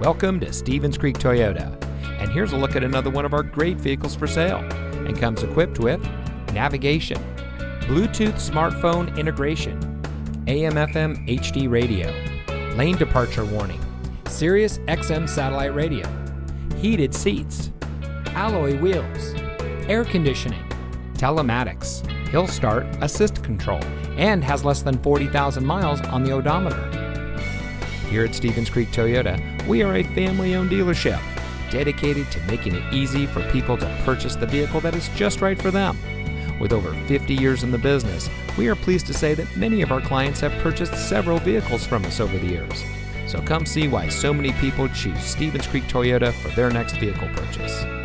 Welcome to Stevens Creek Toyota. And here's a look at another one of our great vehicles for sale. And comes equipped with navigation, Bluetooth smartphone integration, AM FM HD radio, lane departure warning, Sirius XM satellite radio, heated seats, alloy wheels, air conditioning, telematics, hill start assist control, and has less than 40,000 miles on the odometer. Here at Stevens Creek Toyota, we are a family owned dealership dedicated to making it easy for people to purchase the vehicle that is just right for them. With over 50 years in the business, we are pleased to say that many of our clients have purchased several vehicles from us over the years. So come see why so many people choose Stevens Creek Toyota for their next vehicle purchase.